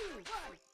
two, one!